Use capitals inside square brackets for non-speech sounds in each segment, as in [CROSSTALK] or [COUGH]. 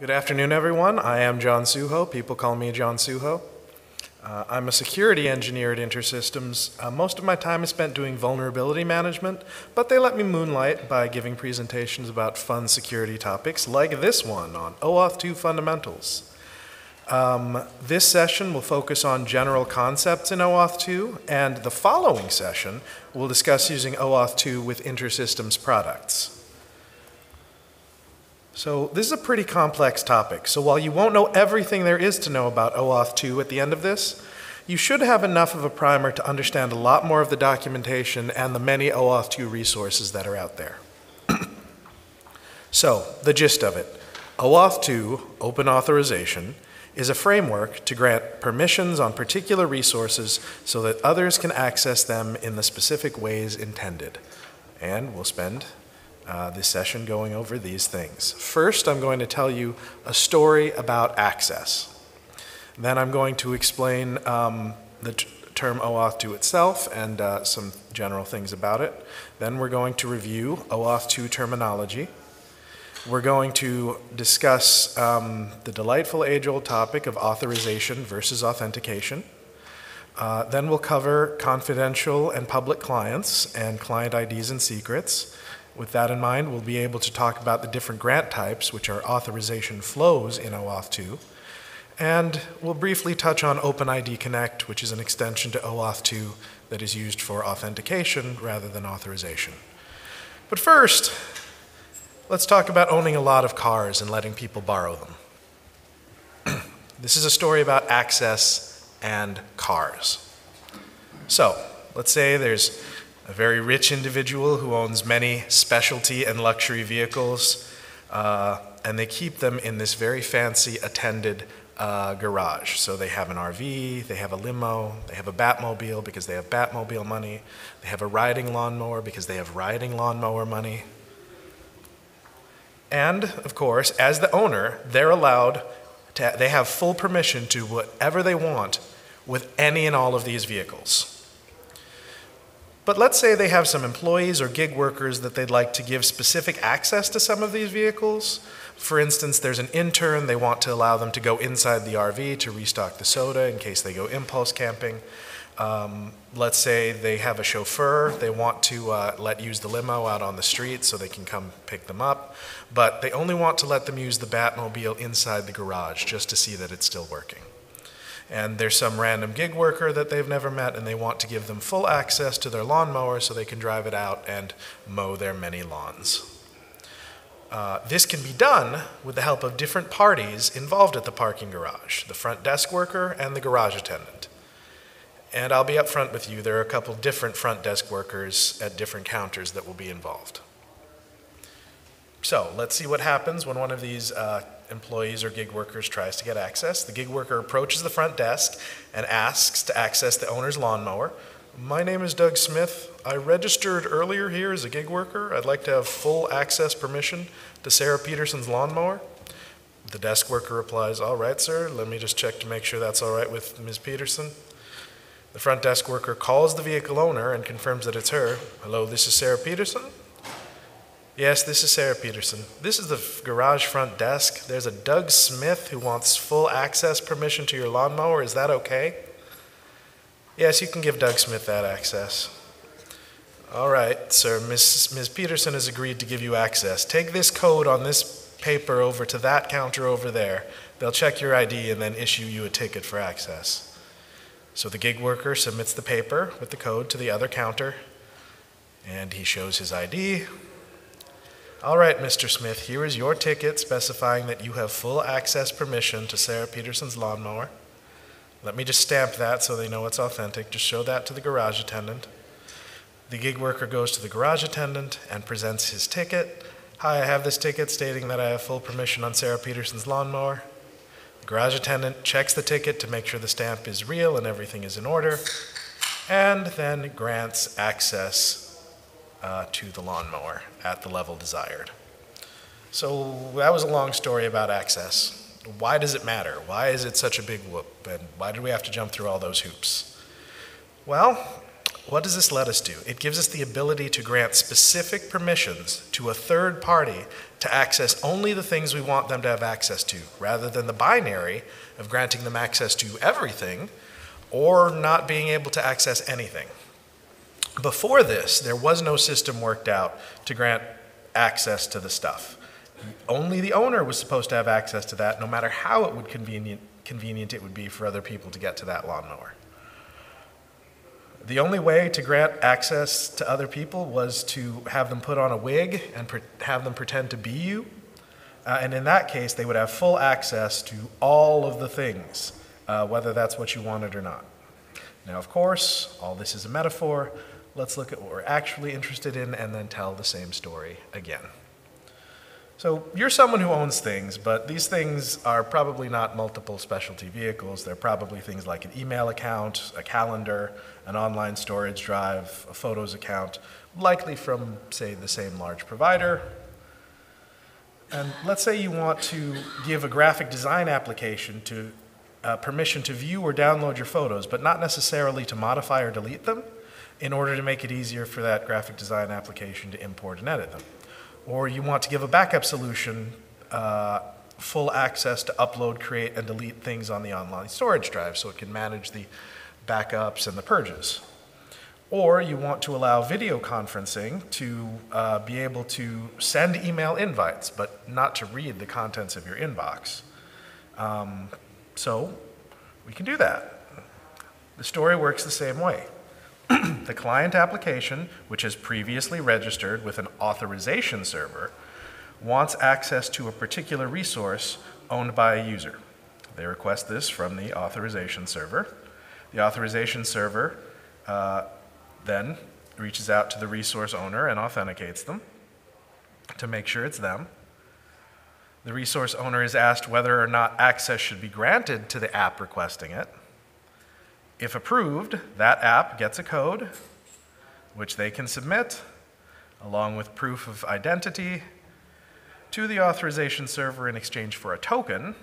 Good afternoon, everyone. I am John Sue-Ho. People call me John Sue-Ho. Uh, I'm a security engineer at InterSystems. Uh, most of my time is spent doing vulnerability management, but they let me moonlight by giving presentations about fun security topics, like this one on OAuth 2 fundamentals. Um, this session will focus on general concepts in OAuth 2, and the following session will discuss using OAuth 2 with InterSystems products. So this is a pretty complex topic. So while you won't know everything there is to know about OAuth 2 at the end of this, you should have enough of a primer to understand a lot more of the documentation and the many OAuth 2 resources that are out there. [CLEARS THROAT] so the gist of it, OAuth 2, Open Authorization, is a framework to grant permissions on particular resources so that others can access them in the specific ways intended. And we'll spend uh, this session going over these things. First, I'm going to tell you a story about access. Then I'm going to explain um, the term OAuth 2 itself and uh, some general things about it. Then we're going to review OAuth 2 terminology. We're going to discuss um, the delightful age-old topic of authorization versus authentication. Uh, then we'll cover confidential and public clients and client IDs and secrets. With that in mind, we'll be able to talk about the different grant types, which are authorization flows in OAuth 2. And we'll briefly touch on OpenID Connect, which is an extension to OAuth 2 that is used for authentication rather than authorization. But first, let's talk about owning a lot of cars and letting people borrow them. [CLEARS THROAT] this is a story about access and cars. So, let's say there's a very rich individual who owns many specialty and luxury vehicles, uh, and they keep them in this very fancy attended uh, garage. So they have an RV, they have a limo, they have a Batmobile because they have Batmobile money, they have a riding lawnmower because they have riding lawnmower money. And, of course, as the owner, they're allowed to, they have full permission to whatever they want with any and all of these vehicles. But let's say they have some employees or gig workers that they'd like to give specific access to some of these vehicles. For instance, there's an intern, they want to allow them to go inside the RV to restock the soda in case they go impulse camping. Um, let's say they have a chauffeur, they want to uh, let use the limo out on the street so they can come pick them up, but they only want to let them use the Batmobile inside the garage just to see that it's still working and there's some random gig worker that they've never met and they want to give them full access to their lawnmower so they can drive it out and mow their many lawns. Uh, this can be done with the help of different parties involved at the parking garage, the front desk worker and the garage attendant. And I'll be upfront with you, there are a couple different front desk workers at different counters that will be involved. So let's see what happens when one of these uh, employees or gig workers tries to get access. The gig worker approaches the front desk and asks to access the owner's lawnmower. My name is Doug Smith. I registered earlier here as a gig worker. I'd like to have full access permission to Sarah Peterson's lawnmower. The desk worker replies, All right, sir, let me just check to make sure that's all right with Ms. Peterson. The front desk worker calls the vehicle owner and confirms that it's her. Hello, this is Sarah Peterson. Yes, this is Sarah Peterson. This is the garage front desk. There's a Doug Smith who wants full access permission to your lawnmower. Is that okay? Yes, you can give Doug Smith that access. All right, sir. Ms. Ms. Peterson has agreed to give you access. Take this code on this paper over to that counter over there. They'll check your ID and then issue you a ticket for access. So the gig worker submits the paper with the code to the other counter, and he shows his ID, all right, Mr. Smith, here is your ticket specifying that you have full access permission to Sarah Peterson's lawnmower. Let me just stamp that so they know it's authentic. Just show that to the garage attendant. The gig worker goes to the garage attendant and presents his ticket. Hi, I have this ticket stating that I have full permission on Sarah Peterson's lawnmower. The garage attendant checks the ticket to make sure the stamp is real and everything is in order, and then grants access uh, to the lawnmower at the level desired. So that was a long story about access. Why does it matter? Why is it such a big whoop? And why did we have to jump through all those hoops? Well, What does this let us do? It gives us the ability to grant specific permissions to a third party to access only the things we want them to have access to, rather than the binary of granting them access to everything or not being able to access anything. Before this, there was no system worked out to grant access to the stuff. Only the owner was supposed to have access to that, no matter how it would convenient, convenient it would be for other people to get to that lawnmower. The only way to grant access to other people was to have them put on a wig and pre- have them pretend to be you. Uh, and in that case, they would have full access to all of the things, uh, whether that's what you wanted or not. Now, of course, all this is a metaphor. Let's look at what we're actually interested in and then tell the same story again. So, you're someone who owns things, but these things are probably not multiple specialty vehicles. They're probably things like an email account, a calendar, an online storage drive, a photos account, likely from, say, the same large provider. And let's say you want to give a graphic design application to uh, permission to view or download your photos, but not necessarily to modify or delete them, in order to make it easier for that graphic design application to import and edit them. Or you want to give a backup solution uh, full access to upload, create, and delete things on the online storage drive so it can manage the backups and the purges. Or you want to allow video conferencing to uh, be able to send email invites, but not to read the contents of your inbox. Um, so we can do that. The story works the same way. The client application, which has previously registered with an authorization server, wants access to a particular resource owned by a user. They request this from the authorization server. The authorization server uh, then reaches out to the resource owner and authenticates them to make sure it's them. The resource owner is asked whether or not access should be granted to the app requesting it. If approved, that app gets a code which they can submit along with proof of identity to the authorization server in exchange for a token,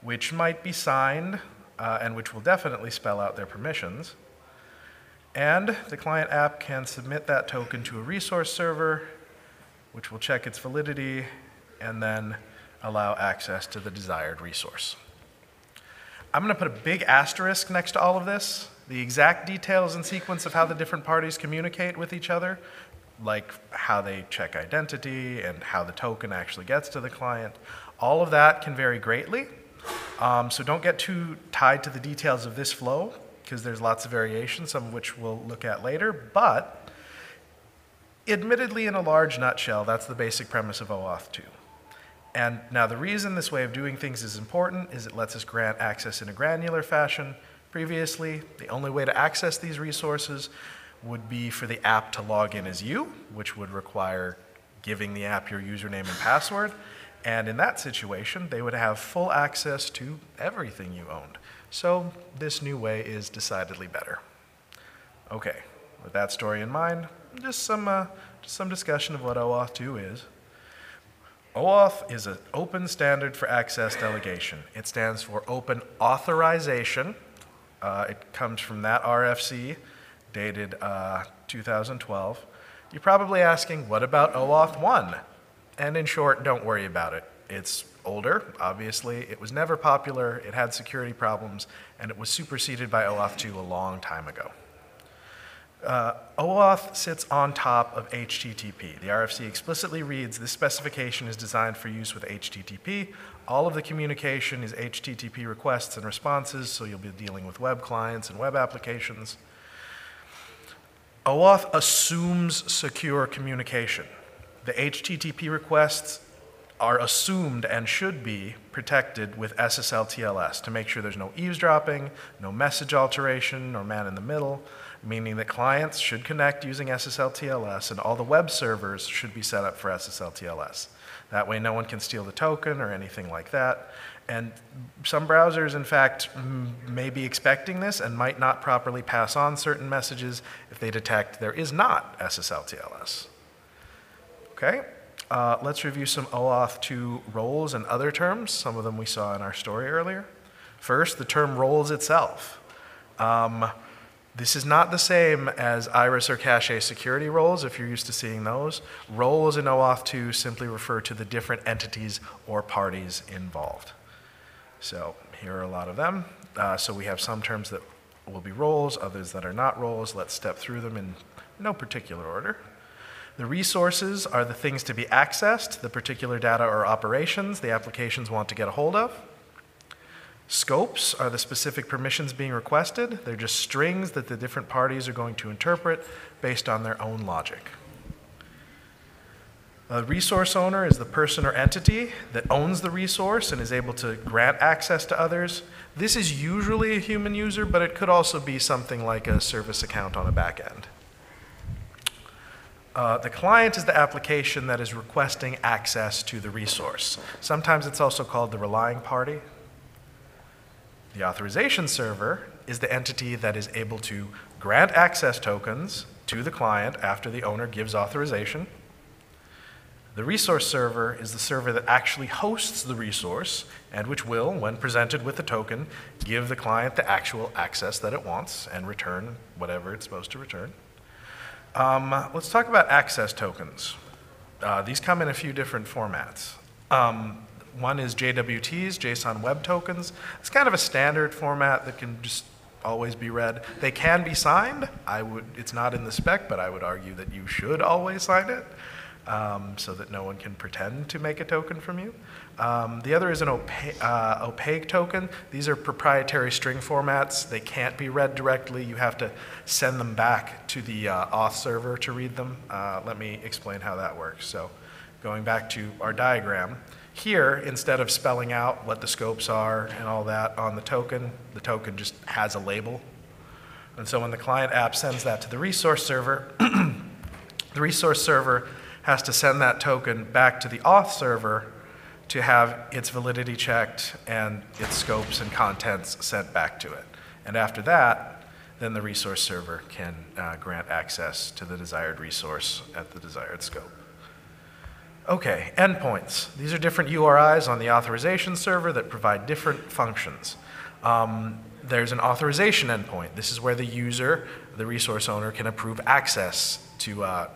which might be signed uh, and which will definitely spell out their permissions. And the client app can submit that token to a resource server, which will check its validity and then allow access to the desired resource. I'm going to put a big asterisk next to all of this. The exact details and sequence of how the different parties communicate with each other, like how they check identity and how the token actually gets to the client, all of that can vary greatly. Um, so don't get too tied to the details of this flow because there's lots of variation, some of which we'll look at later. But admittedly, in a large nutshell, that's the basic premise of OAuth 2. And now the reason this way of doing things is important is it lets us grant access in a granular fashion. Previously, the only way to access these resources would be for the app to log in as you, which would require giving the app your username and password. And in that situation, they would have full access to everything you owned. So this new way is decidedly better. Okay, with that story in mind, just some, uh, just some discussion of what OAuth 2 is. OAuth is an open standard for access delegation. It stands for Open Authorization. Uh, it comes from that RFC dated uh, 2012. You're probably asking, what about OAuth 1? And in short, don't worry about it. It's older, obviously. It was never popular, it had security problems, and it was superseded by OAuth 2 a long time ago. Uh, OAuth sits on top of HTTP. The RFC explicitly reads this specification is designed for use with HTTP. All of the communication is HTTP requests and responses, so you'll be dealing with web clients and web applications. OAuth assumes secure communication. The HTTP requests are assumed and should be protected with SSL TLS to make sure there's no eavesdropping, no message alteration, or man in the middle, meaning that clients should connect using SSL TLS and all the web servers should be set up for SSL TLS. That way, no one can steal the token or anything like that. And some browsers, in fact, may be expecting this and might not properly pass on certain messages if they detect there is not SSL TLS. Okay, uh, let's review some OAuth 2 roles and other terms. Some of them we saw in our story earlier. First, the term roles itself. Um, This is not the same as IRIS or Caché security roles, if you're used to seeing those. Roles in OAuth 2 simply refer to the different entities or parties involved. So here are a lot of them. Uh, so we have some terms that will be roles, others that are not roles. Let's step through them in no particular order. The resources are the things to be accessed, the particular data or operations the applications want to get a hold of. Scopes are the specific permissions being requested. They're just strings that the different parties are going to interpret based on their own logic. A resource owner is the person or entity that owns the resource and is able to grant access to others. This is usually a human user, but it could also be something like a service account on a back end. Uh, the client is the application that is requesting access to the resource. Sometimes it's also called the relying party. The authorization server is the entity that is able to grant access tokens to the client after the owner gives authorization. The resource server is the server that actually hosts the resource and which will, when presented with the token, give the client the actual access that it wants and return whatever it's supposed to return. Um, let's talk about access tokens. Uh, these come in a few different formats. Um, one is JWTs, JSON Web Tokens. It's kind of a standard format that can just always be read. They can be signed. I would, it's not in the spec, but I would argue that you should always sign it um, so that no one can pretend to make a token from you. Um, the other is an opa uh, opaque token. These are proprietary string formats. They can't be read directly. You have to send them back to the uh, auth server to read them. Uh, let me explain how that works. So going back to our diagram, here, instead of spelling out what the scopes are and all that on the token, the token just has a label. And so when the client app sends that to the resource server, [CLEARS THROAT] the resource server has to send that token back to the auth server to have its validity checked and its scopes and contents sent back to it. And after that, then the resource server can uh, grant access to the desired resource at the desired scope. Okay, endpoints. These are different URIs on the authorization server that provide different functions. Um, there's an authorization endpoint. This is where the user, the resource owner, can approve access to uh,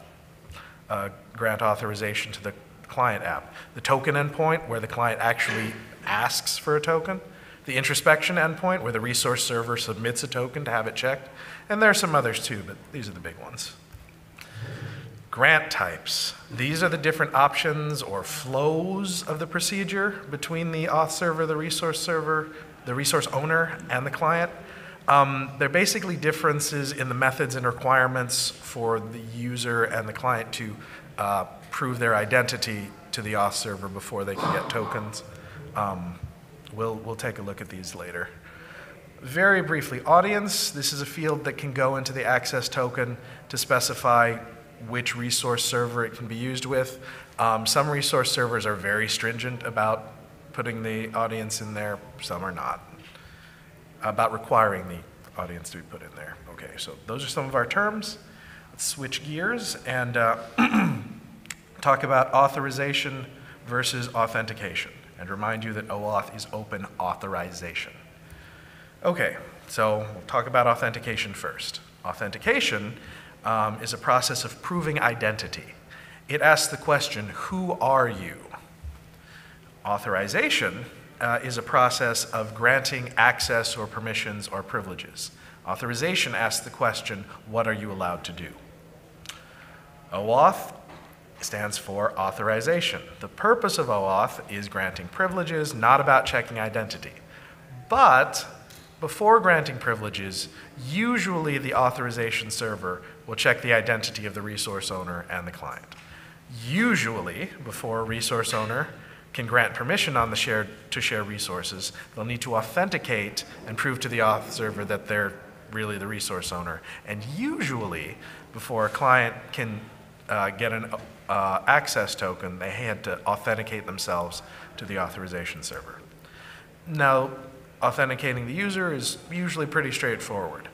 uh, grant authorization to the client app. The token endpoint, where the client actually asks for a token. The introspection endpoint, where the resource server submits a token to have it checked. And there are some others too, but these are the big ones. Grant types. These are the different options or flows of the procedure between the auth server, the resource server, the resource owner, and the client. Um, they're basically differences in the methods and requirements for the user and the client to uh, prove their identity to the auth server before they can get tokens. Um, we'll, we'll take a look at these later. Very briefly, audience. This is a field that can go into the access token to specify which resource server it can be used with. Um, some resource servers are very stringent about putting the audience in there, some are not. About requiring the audience to be put in there. Okay, so those are some of our terms. Let's switch gears and uh, [CLEARS THROAT] talk about authorization versus authentication and remind you that OAuth is open authorization. Okay, so we'll talk about authentication first. Authentication um, is a process of proving identity. It asks the question, who are you? Authorization uh, is a process of granting access or permissions or privileges. Authorization asks the question, what are you allowed to do? OAuth stands for authorization. The purpose of OAuth is granting privileges, not about checking identity. But before granting privileges, usually the authorization server will check the identity of the resource owner and the client. Usually, before a resource owner can grant permission on the shared, to share resources, they'll need to authenticate and prove to the auth server that they're really the resource owner. And usually, before a client can uh, get an uh, access token, they had to authenticate themselves to the authorization server. Now, authenticating the user is usually pretty straightforward.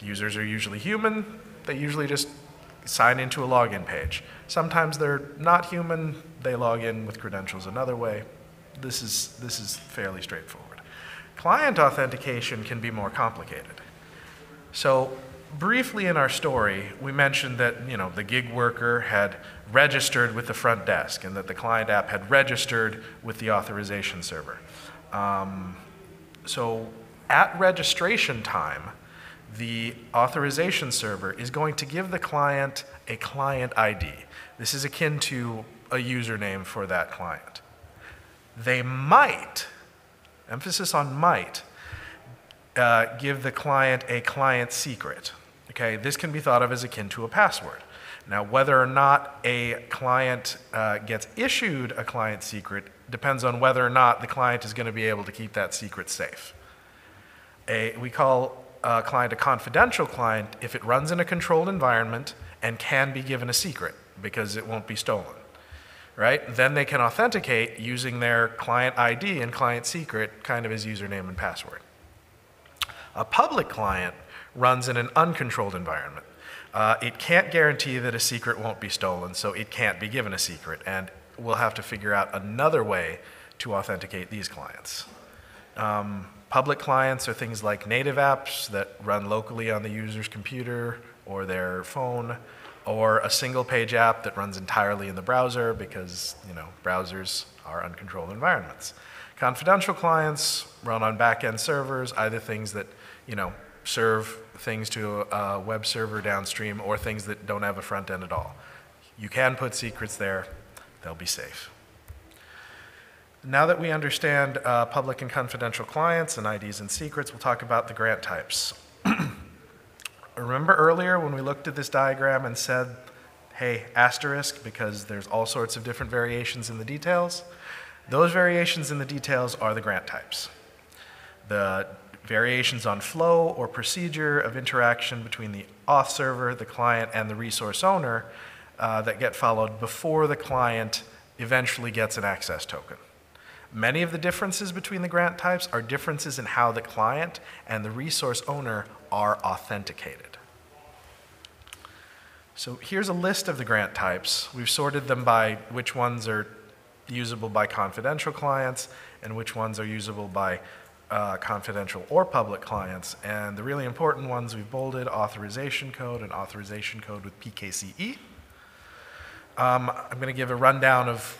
Users are usually human, they usually just sign into a login page. Sometimes they're not human, they log in with credentials another way. This is, this is fairly straightforward. Client authentication can be more complicated. So briefly in our story, we mentioned that, you know, the gig worker had registered with the front desk and that the client app had registered with the authorization server. Um, so at registration time, the authorization server is going to give the client a client ID. This is akin to a username for that client. They might, emphasis on might, uh, give the client a client secret. Okay, this can be thought of as akin to a password. Now, whether or not a client uh, gets issued a client secret depends on whether or not the client is going to be able to keep that secret safe. A, we call a client a confidential client if it runs in a controlled environment and can be given a secret because it won't be stolen. Right? Then they can authenticate using their client ID and client secret kind of as username and password. A public client runs in an uncontrolled environment. Uh, it can't guarantee that a secret won't be stolen, so it can't be given a secret, and we'll have to figure out another way to authenticate these clients. Um, public clients are things like native apps that run locally on the user's computer or their phone, or a single page app that runs entirely in the browser because you know browsers are uncontrolled environments. Confidential clients run on back-end servers, either things that you know serve things to a web server downstream or things that don't have a front end at all. You can put secrets there, they'll be safe. Now that we understand uh, public and confidential clients and IDs and secrets, we'll talk about the grant types. [CLEARS THROAT] Remember earlier when we looked at this diagram and said, hey, asterisk, because there's all sorts of different variations in the details? Those variations in the details are the grant types. The variations on flow or procedure of interaction between the auth server, the client, and the resource owner uh, that get followed before the client eventually gets an access token. Many of the differences between the grant types are differences in how the client and the resource owner are authenticated. So here's a list of the grant types. We've sorted them by which ones are usable by confidential clients and which ones are usable by uh, confidential or public clients. And the really important ones we've bolded, authorization code and authorization code with PKCE. Um, I'm going to give a rundown of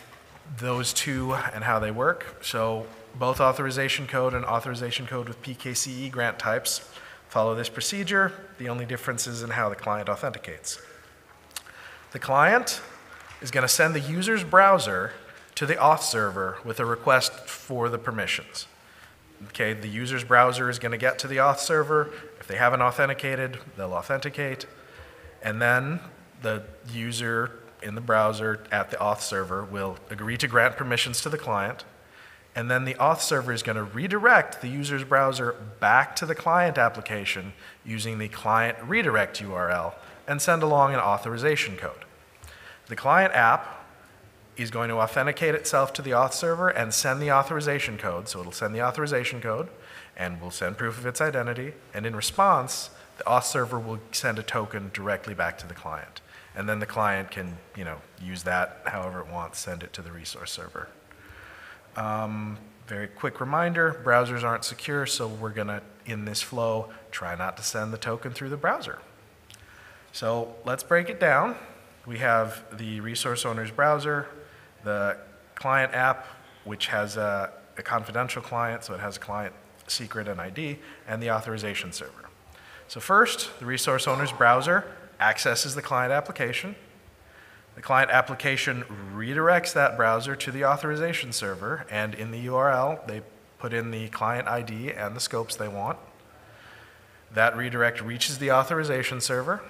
those two and how they work. So both authorization code and authorization code with PKCE grant types follow this procedure. The only difference is in how the client authenticates. The client is going to send the user's browser to the auth server with a request for the permissions. Okay, the user's browser is going to get to the auth server. If they haven't authenticated, they'll authenticate. And then the user in the browser at the auth server will agree to grant permissions to the client. And then the auth server is going to redirect the user's browser back to the client application using the client redirect URL and send along an authorization code. The client app is going to authenticate itself to the auth server and send the authorization code. So it'll send the authorization code and will send proof of its identity. And in response, the auth server will send a token directly back to the client. And then the client can, you know, use that however it wants, send it to the resource server. Um, very quick reminder, browsers aren't secure, so we're gonna, in this flow, try not to send the token through the browser. So let's break it down. We have the resource owner's browser, the client app, which has a, a confidential client, so it has a client secret and ID, and the authorization server. So first, the resource owner's browser accesses the client application. The client application redirects that browser to the authorization server, and in the URL, they put in the client ID and the scopes they want. That redirect reaches the authorization server.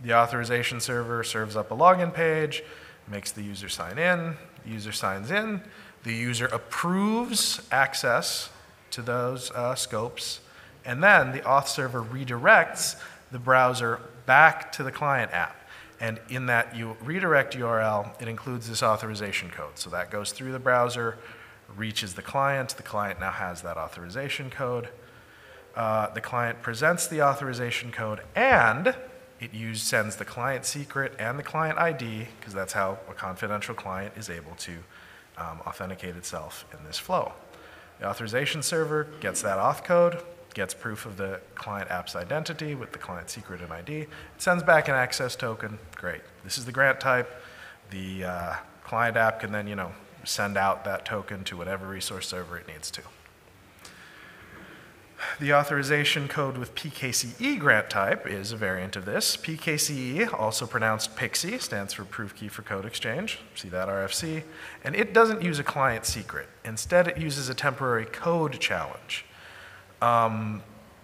The authorization server serves up a login page, makes the user sign in, the user signs in, the user approves access to those uh, scopes, and then the auth server redirects the browser back to the client app. And in that you redirect URL, it includes this authorization code. So that goes through the browser, reaches the client. The client now has that authorization code. Uh, the client presents the authorization code, and it use, sends the client secret and the client ID, because that's how a confidential client is able to um, authenticate itself in this flow. The authorization server gets that auth code, gets proof of the client app's identity with the client secret and ID. It sends back an access token. Great. This is the grant type. The uh, client app can then, you know, send out that token to whatever resource server it needs to. The authorization code with PKCE grant type is a variant of this. PKCE, also pronounced pixie, stands for Proof Key for Code Exchange. See that RFC? And it doesn't use a client secret. Instead, it uses a temporary code challenge. Um,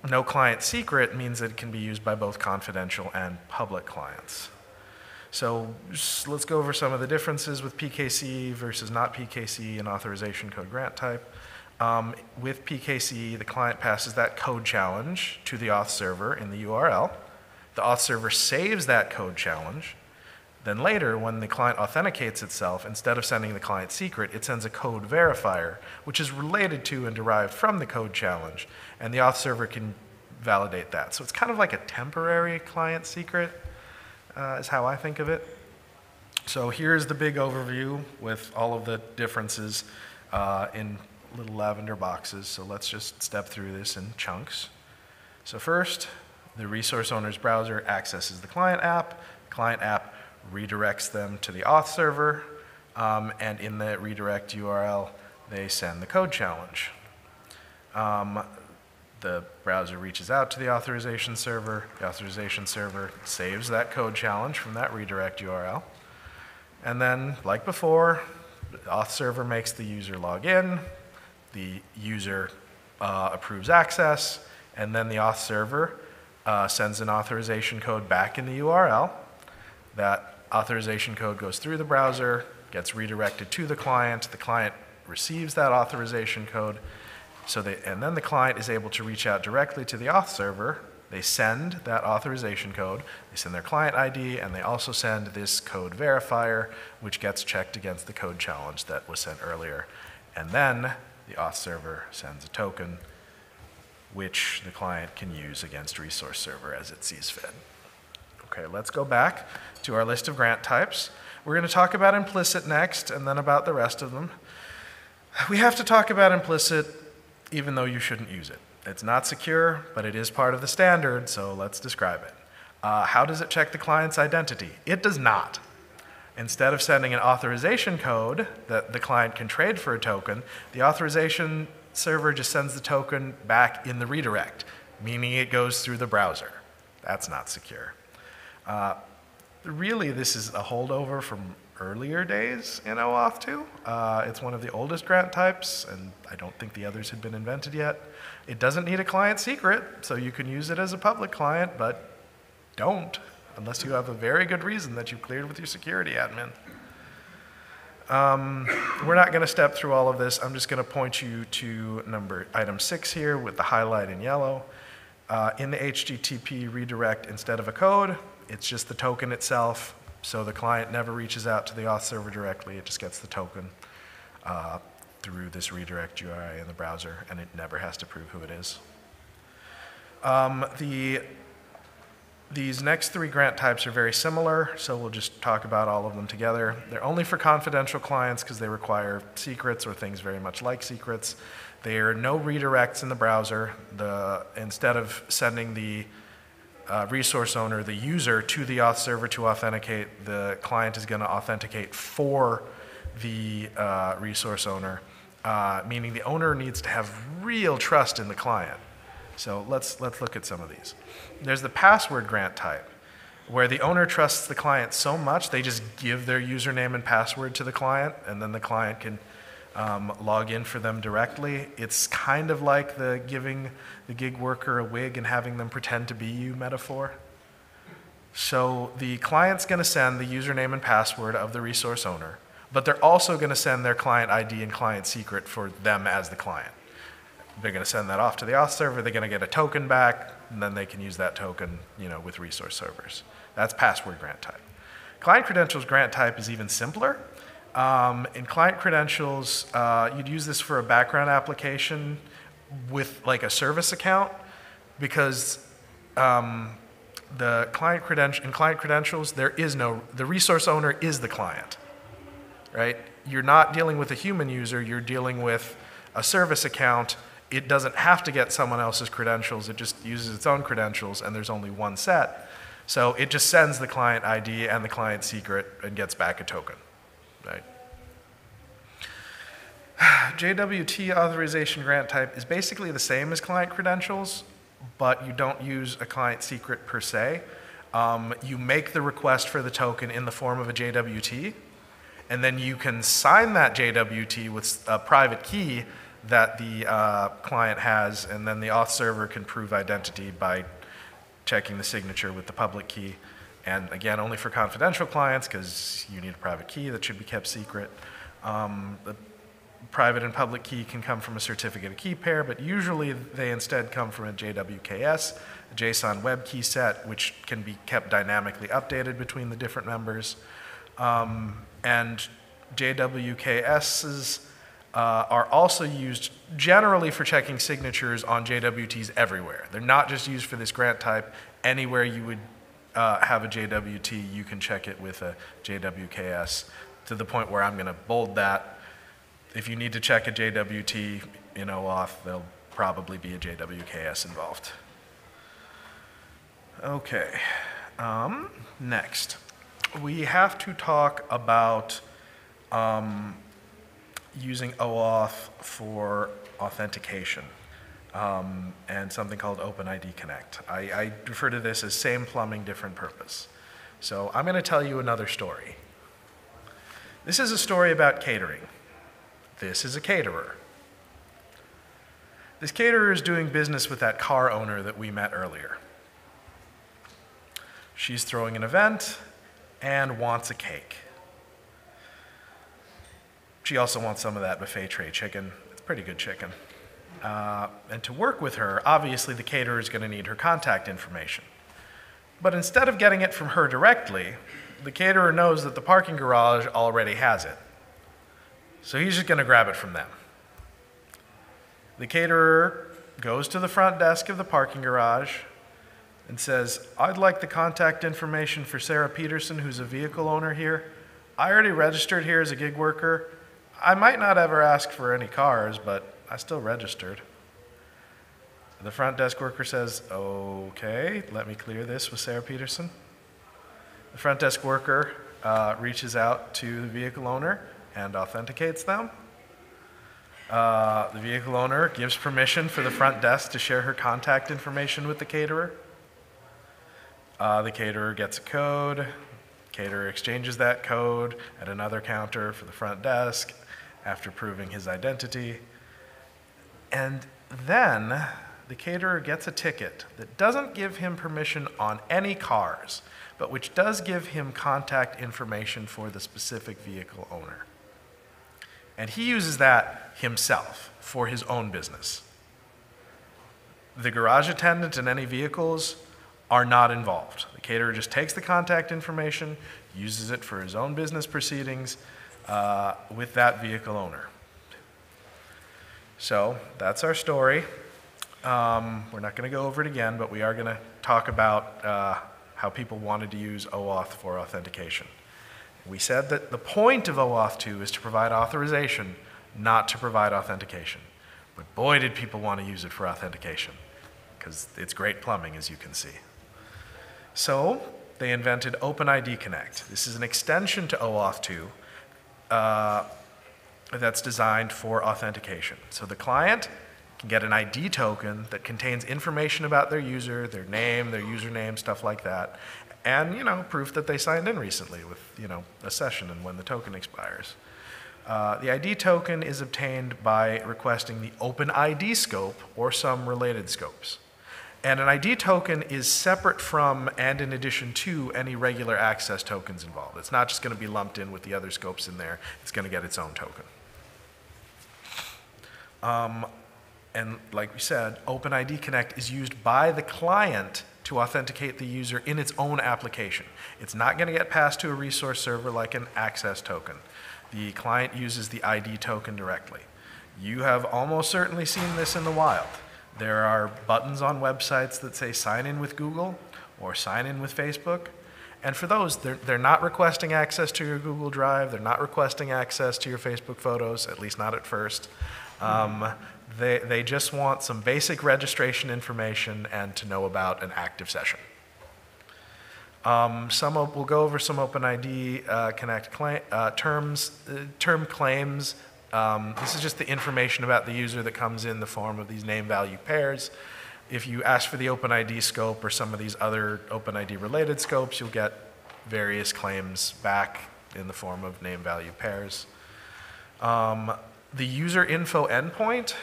no client secret means that it can be used by both confidential and public clients. So let's go over some of the differences with PKC versus not PKC and authorization code grant type. Um, with PKCE, the client passes that code challenge to the auth server in the URL. The auth server saves that code challenge. Then later, when the client authenticates itself, instead of sending the client secret, it sends a code verifier, which is related to and derived from the code challenge, and the auth server can validate that. So it's kind of like a temporary client secret, uh, is how I think of it. So here's the big overview with all of the differences uh, in little lavender boxes, so let's just step through this in chunks. So first, the resource owner's browser accesses the client app. Client app redirects them to the auth server, um, and in the redirect URL, they send the code challenge. Um, the browser reaches out to the authorization server. The authorization server saves that code challenge from that redirect URL. And then, like before, the auth server makes the user log in, the user uh, approves access, and then the auth server uh, sends an authorization code back in the URL. That authorization code goes through the browser, gets redirected to the client. The client receives that authorization code, so they, and then the client is able to reach out directly to the auth server. They send that authorization code, they send their client ID, and they also send this code verifier, which gets checked against the code challenge that was sent earlier. And then the auth server sends a token, which the client can use against resource server as it sees fit. Okay, let's go back to our list of grant types. We're going to talk about implicit next, and then about the rest of them. We have to talk about implicit even though you shouldn't use it. It's not secure, but it is part of the standard, so let's describe it. Uh, how does it check the client's identity? It does not. Instead of sending an authorization code that the client can trade for a token, the authorization server just sends the token back in the redirect, meaning it goes through the browser. That's not secure. Uh, really, this is a holdover from earlier days in OAuth 2. Uh, it's one of the oldest grant types, and I don't think the others had been invented yet. It doesn't need a client secret, so you can use it as a public client, but don't unless you have a very good reason that you've cleared with your security admin. Um, we're not going to step through all of this. I'm just going to point you to number item six here with the highlight in yellow. Uh, in the HTTP redirect, instead of a code, it's just the token itself. So the client never reaches out to the auth server directly. It just gets the token uh, through this redirect URI in the browser, and it never has to prove who it is. Um, the these next three grant types are very similar, so we'll just talk about all of them together. They're only for confidential clients because they require secrets or things very much like secrets. There are no redirects in the browser. The, instead of sending the uh, resource owner, the user, to the auth server to authenticate, the client is going to authenticate for the uh, resource owner, uh, meaning the owner needs to have real trust in the client. So let's, let's look at some of these. There's the password grant type, where the owner trusts the client so much they just give their username and password to the client, and then the client can um, log in for them directly. It's kind of like the giving the gig worker a wig and having them pretend to be you metaphor. So the client's going to send the username and password of the resource owner, but they're also going to send their client ID and client secret for them as the client. They're going to send that off to the auth server. They're going to get a token back, and then they can use that token, you know, with resource servers. That's password grant type. Client credentials grant type is even simpler. Um, in client credentials, uh, you'd use this for a background application with like a service account because um, the client credential in client credentials there is no the resource owner is the client, right? You're not dealing with a human user. You're dealing with a service account it doesn't have to get someone else's credentials, it just uses its own credentials, and there's only one set. So it just sends the client ID and the client secret and gets back a token, right? [SIGHS] JWT authorization grant type is basically the same as client credentials, but you don't use a client secret per se. Um, you make the request for the token in the form of a JWT, and then you can sign that JWT with a private key that the uh, client has, and then the auth server can prove identity by checking the signature with the public key. And again, only for confidential clients, because you need a private key that should be kept secret. Um, the private and public key can come from a certificate of key pair, but usually they instead come from a JWKS, a JSON web key set, which can be kept dynamically updated between the different members. Um, and JWKSs uh, are also used generally for checking signatures on JWTs everywhere. They're not just used for this grant type. Anywhere you would uh, have a JWT, you can check it with a JWKS to the point where I'm going to bold that. If you need to check a JWT in OAuth, there'll probably be a JWKS involved. Okay, um, next we have to talk about um, using OAuth for authentication um, and something called OpenID Connect. I, I refer to this as same plumbing, different purpose. So I'm going to tell you another story. This is a story about catering. This is a caterer. This caterer is doing business with that car owner that we met earlier. She's throwing an event, and wants a cake. She also wants some of that buffet tray chicken. It's pretty good chicken. Uh, and to work with her, obviously the caterer is going to need her contact information. But instead of getting it from her directly, the caterer knows that the parking garage already has it. So he's just going to grab it from them. The caterer goes to the front desk of the parking garage, and says, I'd like the contact information for Sarah Peterson, who's a vehicle owner here. I already registered here as a gig worker. I might not ever ask for any cars, but I still registered. The front desk worker says, Okay, let me clear this with Sarah Peterson. The front desk worker uh, reaches out to the vehicle owner and authenticates them. Uh, the vehicle owner gives permission for the front desk to share her contact information with the caterer. Uh, the caterer gets a code. Caterer exchanges that code at another counter for the front desk after proving his identity. And then the caterer gets a ticket that doesn't give him permission on any cars, but which does give him contact information for the specific vehicle owner. And he uses that himself for his own business. The garage attendant and any vehicles are not involved. The caterer just takes the contact information, uses it for his own business proceedings uh, with that vehicle owner. So that's our story. Um, we're not going to go over it again, but we are going to talk about uh, how people wanted to use OAuth for authentication. We said that the point of OAuth 2 is to provide authorization, not to provide authentication. But boy, did people want to use it for authentication, because it's great plumbing, as you can see. So they invented OpenID Connect. This is an extension to OAuth 2 uh, that's designed for authentication. So the client can get an ID token that contains information about their user, their name, their username, stuff like that, and you know proof that they signed in recently with you know a session and when the token expires. Uh, the ID token is obtained by requesting the OpenID scope or some related scopes. And an ID token is separate from and in addition to any regular access tokens involved. It's not just going to be lumped in with the other scopes in there, it's going to get its own token. Um, and like we said, OpenID Connect is used by the client to authenticate the user in its own application. It's not going to get passed to a resource server like an access token. The client uses the ID token directly. You have almost certainly seen this in the wild. There are buttons on websites that say sign in with Google or sign in with Facebook. And for those, they're, they're not requesting access to your Google Drive, they're not requesting access to your Facebook photos, at least not at first. Um, they, they just want some basic registration information and to know about an active session. Um, some, we'll go over some OpenID uh, Connect cla- uh, terms, uh, term claims. Um, this is just the information about the user that comes in the form of these name value pairs. If you ask for the OpenID scope or some of these other OpenID related scopes, you'll get various claims back in the form of name value pairs. Um, the user info endpoint,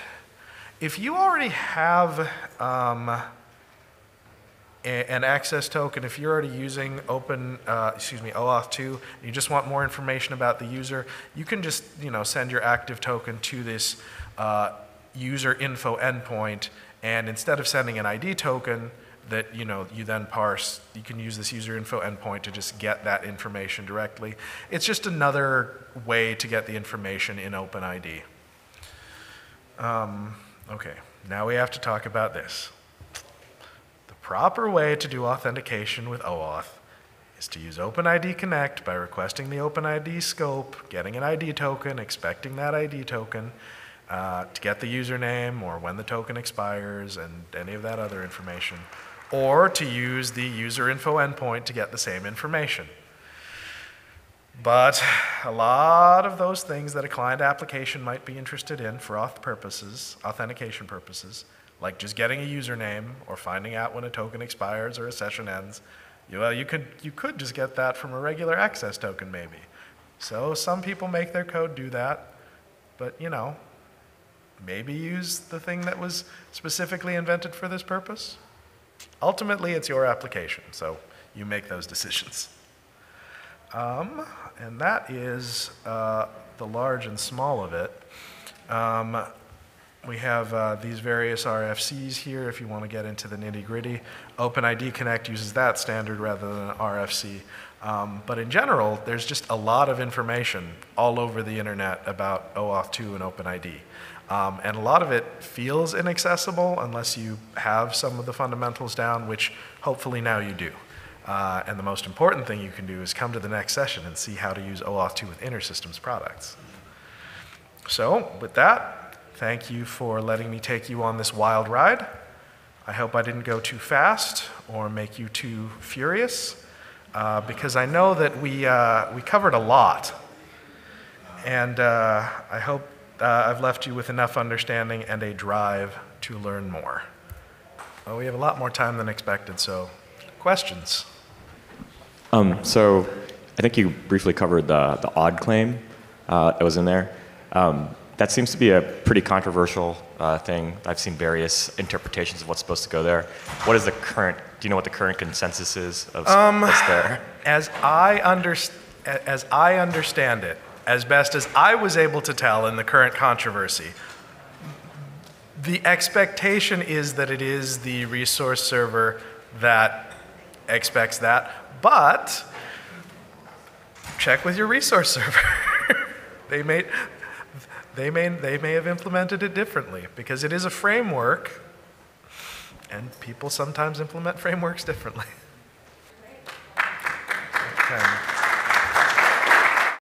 if you already have um, a- an access token, if you're already using open, uh, excuse me, OAuth 2, and you just want more information about the user, you can just, you know, send your active token to this uh, user info endpoint, and instead of sending an ID token that, you know, you then parse, you can use this user info endpoint to just get that information directly. It's just another way to get the information in OpenID. Um, okay, now we have to talk about this. The proper way to do authentication with OAuth is to use OpenID Connect by requesting the OpenID scope, getting an ID token, expecting that ID token, uh, to get the username or when the token expires and any of that other information, or to use the user info endpoint to get the same information. But a lot of those things that a client application might be interested in for auth purposes, authentication purposes, like just getting a username or finding out when a token expires or a session ends, you, well, you could, you could just get that from a regular access token maybe. So some people make their code do that, but you know, maybe use the thing that was specifically invented for this purpose. Ultimately, it's your application, so you make those decisions. Um, and that is uh, the large and small of it. Um, we have uh, these various RFCs here if you want to get into the nitty gritty. OpenID Connect uses that standard rather than an RFC. Um, but in general, there's just a lot of information all over the internet about OAuth 2 and OpenID. Um, and a lot of it feels inaccessible unless you have some of the fundamentals down, which hopefully now you do. Uh, and the most important thing you can do is come to the next session and see how to use OAuth 2 with InterSystems products. So, with that, thank you for letting me take you on this wild ride. I hope I didn't go too fast or make you too furious, uh, because I know that we, uh, we covered a lot. And uh, I hope uh, I've left you with enough understanding and a drive to learn more. Well, we have a lot more time than expected, so questions? Um, so I think you briefly covered the, the aud claim uh, that was in there. Um, that seems to be a pretty controversial uh, thing. I've seen various interpretations of what's supposed to go there. What is the current, do you know what the current consensus is of s- what's there? As I, underst- as I understand it, as best as I was able to tell in the current controversy, the expectation is that it is the resource server that expects that, but check with your resource [LAUGHS] server. they may, they may, they may have implemented it differently because it is a framework, and people sometimes implement frameworks differently. [LAUGHS] Okay.